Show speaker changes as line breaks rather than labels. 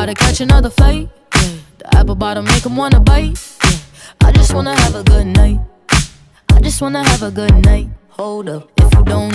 Gotta catch another fight. Yeah. The apple bottom make him wanna bite. Yeah. I just wanna have a good night. I just wanna have a good night. Hold up, if you don't